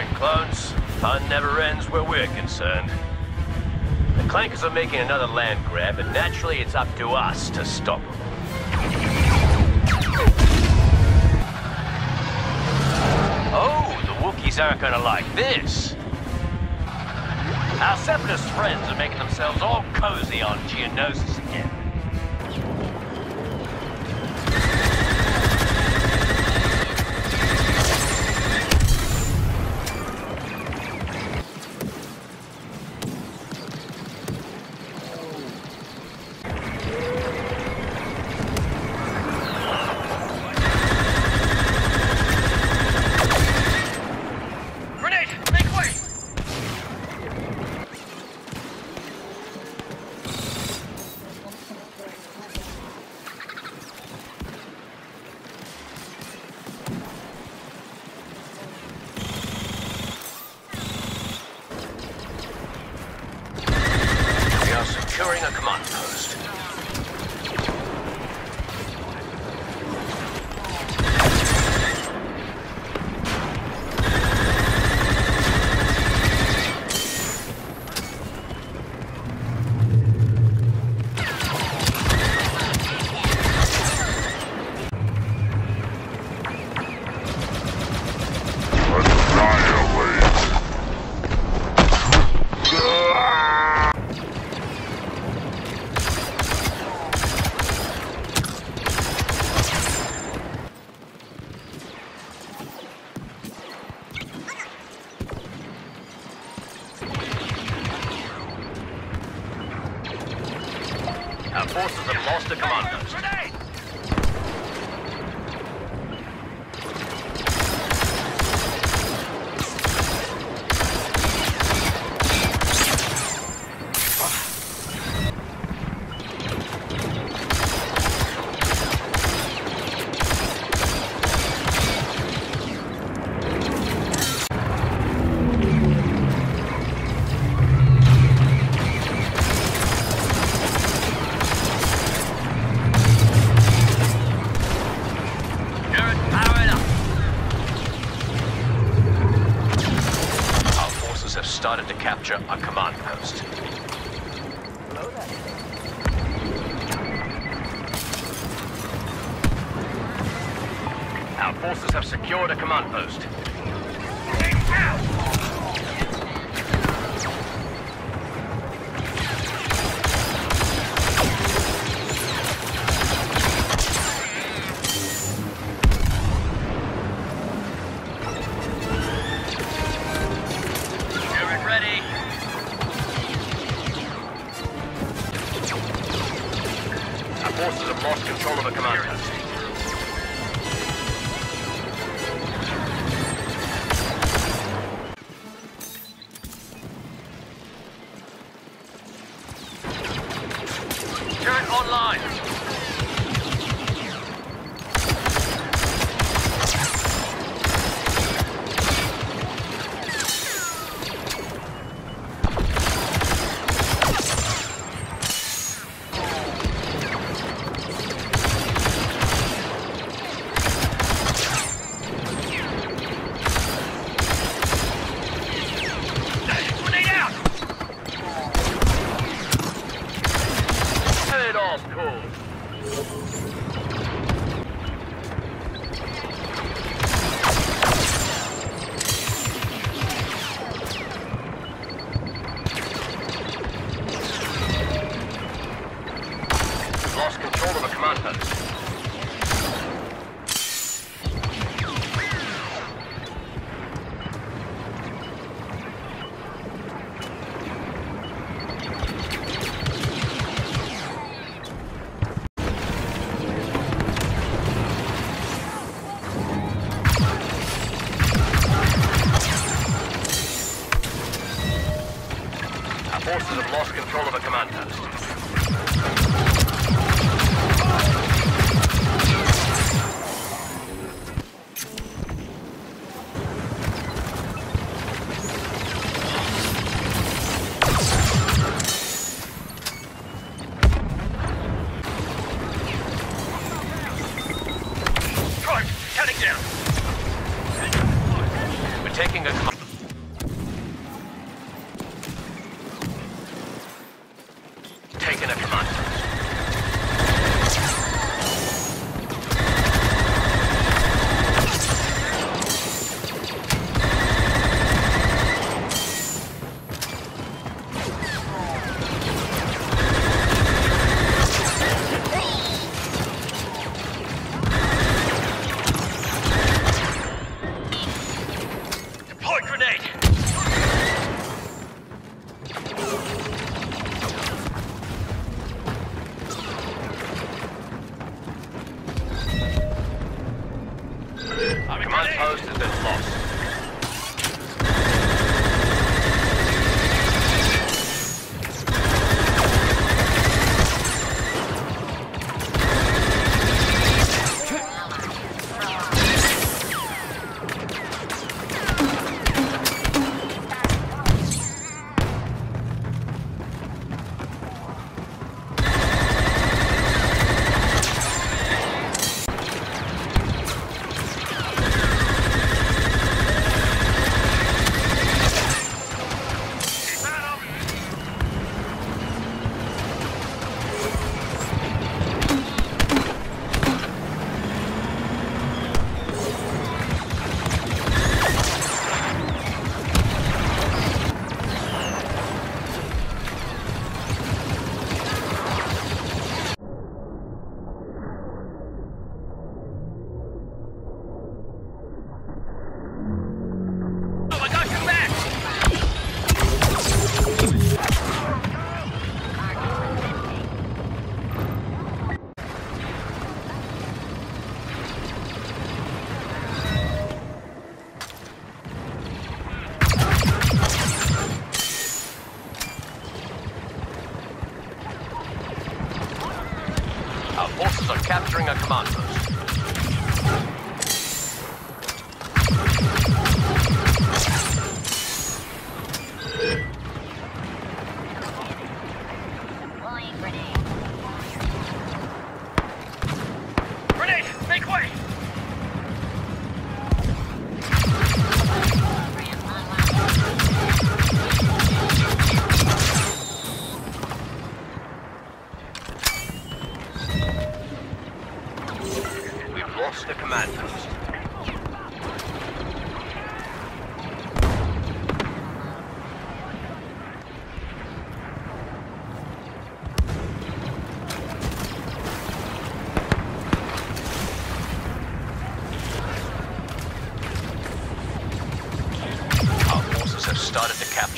point, clones. Fun never ends where we're concerned. The Clankers are making another land grab, and naturally it's up to us to stop them. Oh, the Wookiees aren't gonna like this. Our separatist friends are making themselves all cozy on Geonosis again. Forces have lost a command started to capture a command post. Our forces have secured a command post. Garrett, forces have lost control of a command forces have lost control of a command post.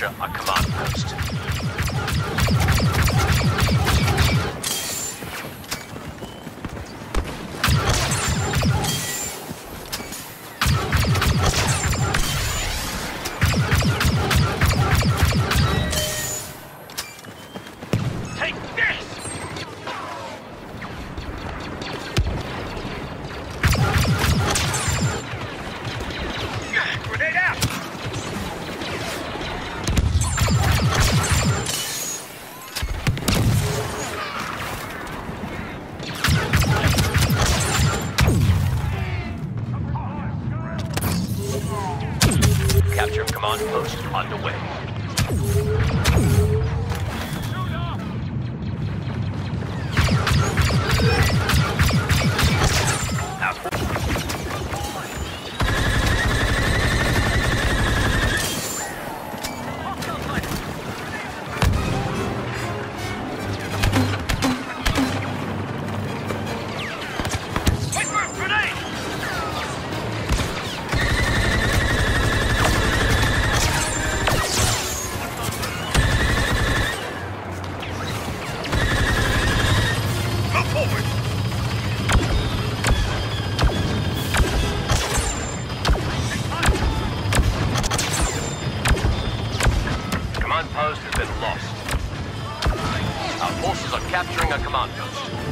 Capture a command post. Capturing a command post.